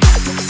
Bye.